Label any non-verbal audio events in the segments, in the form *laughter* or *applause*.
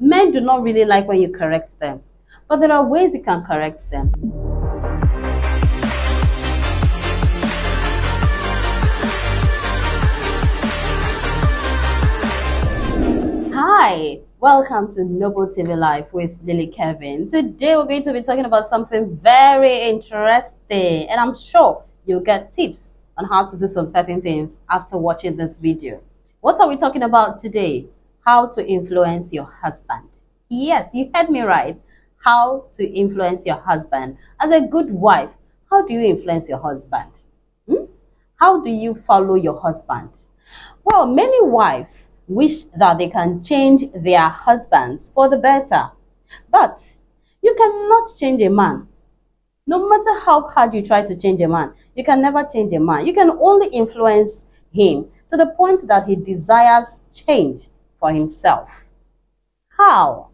Men do not really like when you correct them, but there are ways you can correct them. Hi, welcome to Noble TV Live with Lily Kevin. Today we're going to be talking about something very interesting and I'm sure you'll get tips on how to do some certain things after watching this video. What are we talking about today? How to influence your husband. Yes, you heard me right. How to influence your husband. As a good wife, how do you influence your husband? Hmm? How do you follow your husband? Well, many wives wish that they can change their husbands for the better. But you cannot change a man. No matter how hard you try to change a man, you can never change a man. You can only influence him to the point that he desires change for himself. How?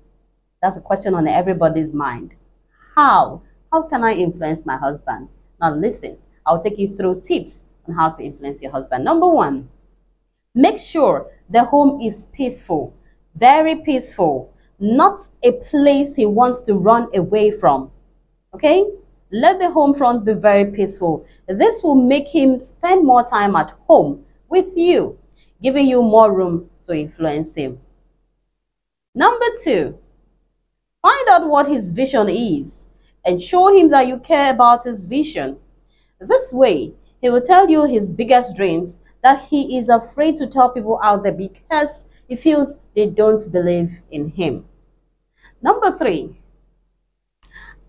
That's a question on everybody's mind. How? How can I influence my husband? Now listen, I'll take you through tips on how to influence your husband. Number one, make sure the home is peaceful, very peaceful, not a place he wants to run away from. Okay? Let the home front be very peaceful. This will make him spend more time at home with you, giving you more room to influence him. Number two, find out what his vision is and show him that you care about his vision. This way, he will tell you his biggest dreams that he is afraid to tell people out there because he feels they don't believe in him. Number three,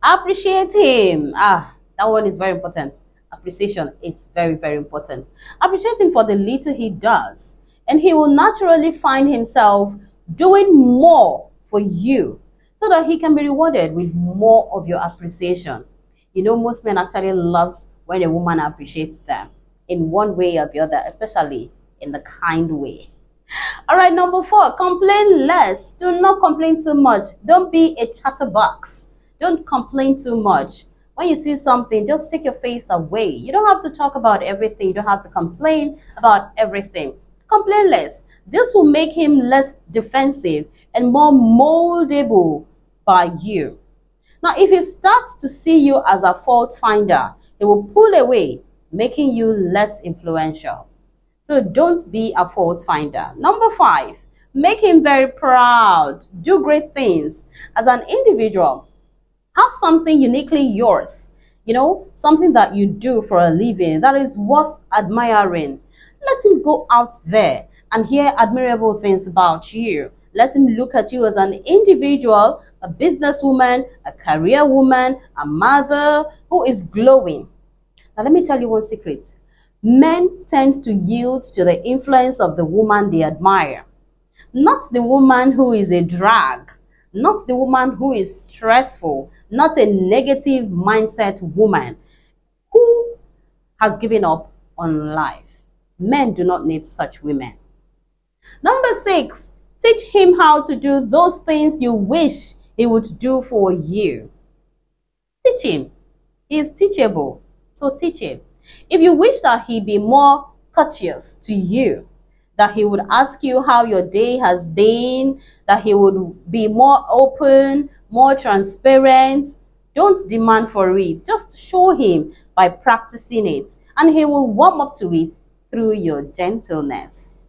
appreciate him. Ah, that one is very important. Appreciation is very, very important. Appreciate him for the little he does, and he will naturally find himself doing more for you so that he can be rewarded with more of your appreciation. You know, most men actually loves when a woman appreciates them in one way or the other, especially in the kind way. All right, number four, complain less. Do not complain too much. Don't be a chatterbox. Don't complain too much. When you see something, just take your face away. You don't have to talk about everything. You don't have to complain about everything. Complain less. This will make him less defensive and more moldable by you. Now, if he starts to see you as a fault finder, he will pull away making you less influential. So don't be a fault finder. Number five, make him very proud. Do great things. As an individual, have something uniquely yours. You know, something that you do for a living that is worth admiring. Let him go out there and hear admirable things about you. Let him look at you as an individual, a businesswoman, a career woman, a mother who is glowing. Now, let me tell you one secret. Men tend to yield to the influence of the woman they admire. Not the woman who is a drag, not the woman who is stressful, not a negative mindset woman who has given up on life. Men do not need such women. Number six, teach him how to do those things you wish he would do for you. Teach him. He is teachable. So teach him. If you wish that he be more courteous to you, that he would ask you how your day has been, that he would be more open, more transparent, don't demand for it. Just show him by practicing it, and he will warm up to it through your gentleness.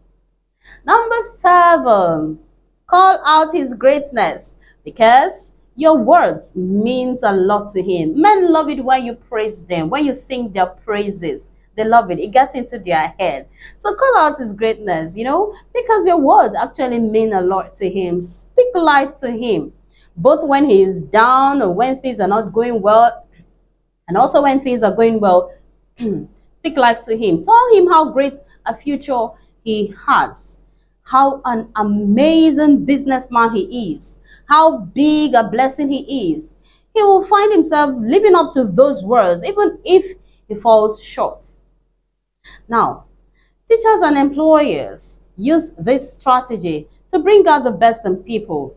Number seven, call out his greatness because your words means a lot to him. Men love it when you praise them, when you sing their praises. They love it. It gets into their head. So call out his greatness, you know, because your words actually mean a lot to him. Speak life to him, both when he is down or when things are not going well, and also when things are going well. *clears throat* Speak life to him. Tell him how great a future he has, how an amazing businessman he is, how big a blessing he is, he will find himself living up to those words, even if he falls short. Now, teachers and employers use this strategy to bring out the best in people.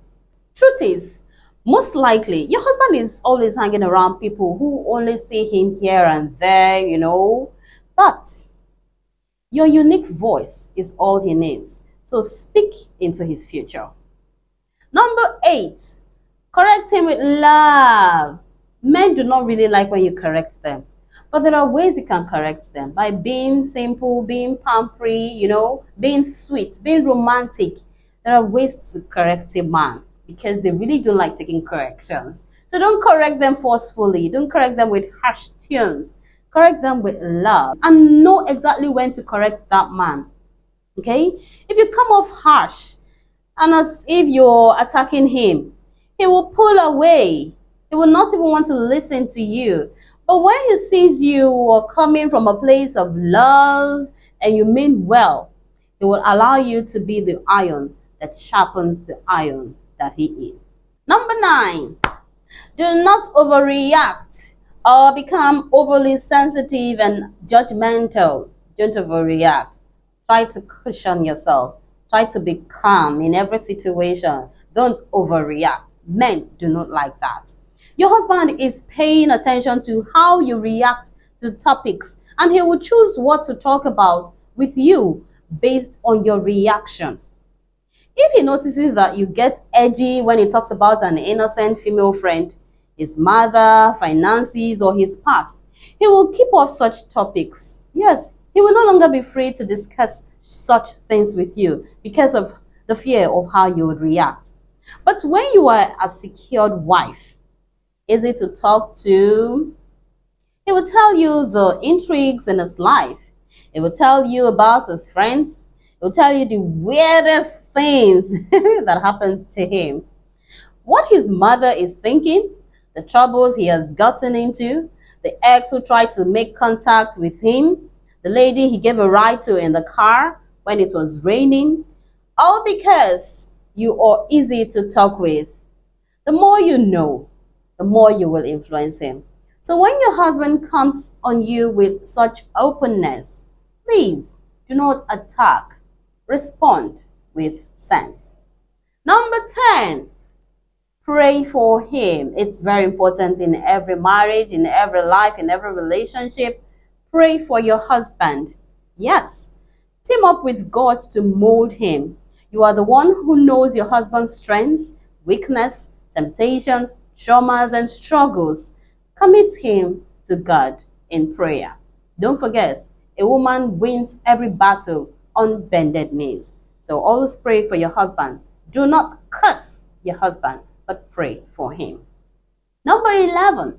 Truth is, most likely, your husband is always hanging around people who only see him here and there, you know. But your unique voice is all he needs. So speak into his future. Number eight, correct him with love. Men do not really like when you correct them. But there are ways you can correct them by being simple, being pampery, you know, being sweet, being romantic. There are ways to correct a man because they really don't like taking corrections. So don't correct them forcefully. Don't correct them with harsh tunes. Correct them with love and know exactly when to correct that man. Okay? If you come off harsh and as if you're attacking him, he will pull away. He will not even want to listen to you. But when he sees you are coming from a place of love and you mean well, he will allow you to be the iron that sharpens the iron that he is. Number nine, do not overreact or become overly sensitive and judgmental. Don't overreact. Try to cushion yourself. Try to be calm in every situation. Don't overreact. Men do not like that. Your husband is paying attention to how you react to topics and he will choose what to talk about with you based on your reaction. If he notices that you get edgy when he talks about an innocent female friend, his mother, finances, or his past, he will keep off such topics. Yes, he will no longer be free to discuss such things with you because of the fear of how you would react. But when you are a secured wife, easy to talk to, he will tell you the intrigues in his life. He will tell you about his friends. He will tell you the weirdest things *laughs* that happened to him. What his mother is thinking, the troubles he has gotten into, the ex who tried to make contact with him, the lady he gave a ride to in the car when it was raining, all because you are easy to talk with. The more you know, the more you will influence him. So when your husband comes on you with such openness, please do not attack. Respond with sense. Number 10, pray for him. It's very important in every marriage, in every life, in every relationship. Pray for your husband. Yes, team up with God to mold him. You are the one who knows your husband's strengths, weakness, temptations, traumas, and struggles. Commit him to God in prayer. Don't forget, a woman wins every battle on bended knees. So always pray for your husband. Do not curse your husband, but pray for him. Number 11,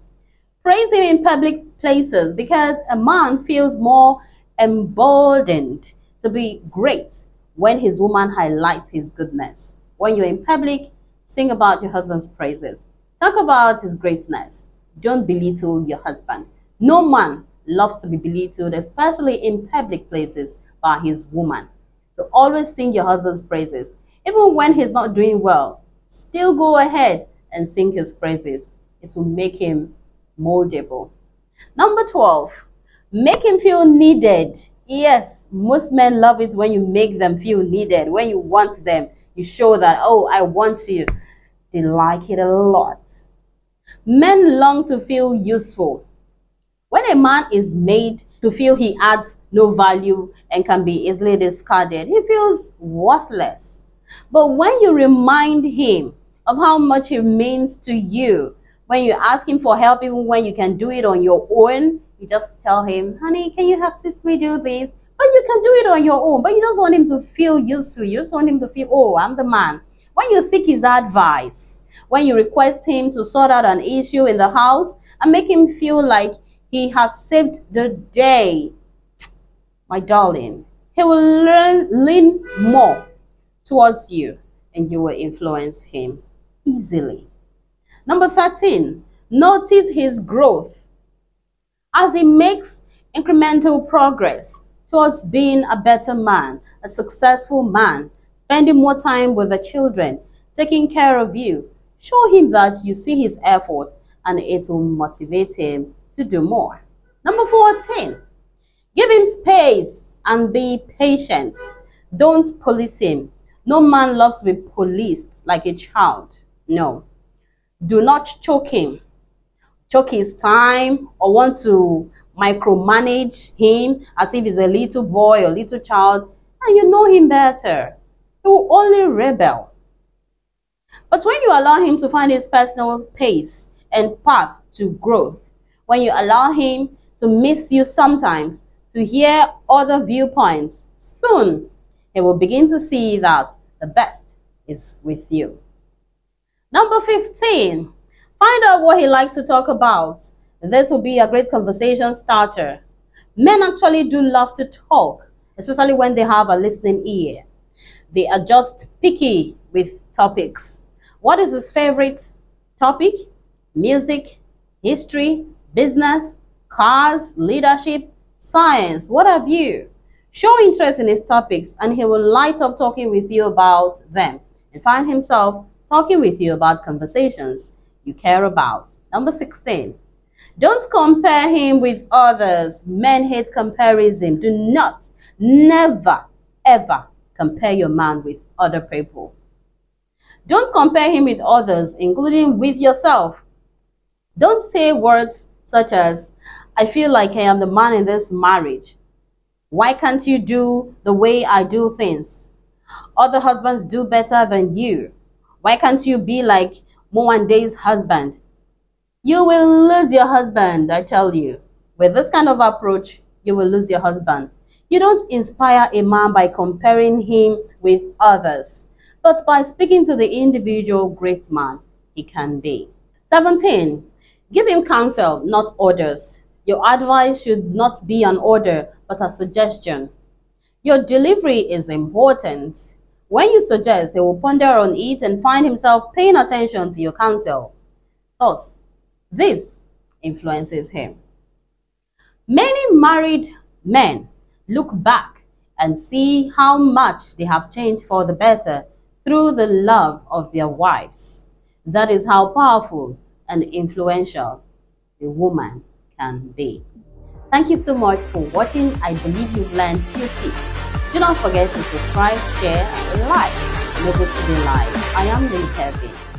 praise him in public places because a man feels more emboldened to be great when his woman highlights his goodness. When you're in public, sing about your husband's praises. Talk about his greatness. Don't belittle your husband. No man loves to be belittled, especially in public places, by his woman. So always sing your husband's praises. Even when he's not doing well, still go ahead and sing his praises. It will make him moldable. Number 12, make him feel needed. Yes, most men love it when you make them feel needed. When you want them, you show that, oh, I want you. They like it a lot. Men long to feel useful. When a man is made to feel he adds no value and can be easily discarded, he feels worthless. But when you remind him of how much he means to you, when you ask him for help, even when you can do it on your own, you just tell him, honey, can you assist me do this? But you can do it on your own, but you just want him to feel useful. You just want him to feel, oh, I'm the man. When you seek his advice, when you request him to sort out an issue in the house and make him feel like he has saved the day. My darling, he will learn, lean more towards you and you will influence him easily. Number 13, notice his growth. As he makes incremental progress towards being a better man, a successful man, spending more time with the children, taking care of you, show him that you see his effort and it will motivate him to do more. Number 14, give him space and be patient. Don't police him. No man loves to be policed like a child. No. Do not choke him. Choke his time or want to micromanage him as if he's a little boy or little child and you know him better. He will only rebel. But when you allow him to find his personal pace and path to growth, when you allow him to miss you sometimes, to hear other viewpoints, soon he will begin to see that the best is with you. Number 15, find out what he likes to talk about. This will be a great conversation starter. Men actually do love to talk, especially when they have a listening ear. They are just picky with topics. What is his favorite topic? Music, history, business, cars, leadership, science, what have you? Show interest in his topics and he will light up talking with you about them and find himself talking with you about conversations you care about. Number 16. Don't compare him with others. Men hate comparison. Do not, never, ever compare your man with other people. Don't compare him with others, including with yourself. Don't say words such as, I feel like I am the man in this marriage. Why can't you do the way I do things? Other husbands do better than you. Why can't you be like Day's husband? You will lose your husband, I tell you. With this kind of approach, you will lose your husband. You don't inspire a man by comparing him with others, but by speaking to the individual great man he can be. 17. Give him counsel, not orders. Your advice should not be an order, but a suggestion. Your delivery is important. When you suggest, he will ponder on it and find himself paying attention to your counsel. Thus, this influences him. Many married men look back and see how much they have changed for the better through the love of their wives. That is how powerful and influential a woman can be. Thank you so much for watching. I believe you've learned few tips. Do not forget to subscribe, share, and like. Never to be live. I am Lynn Kevin.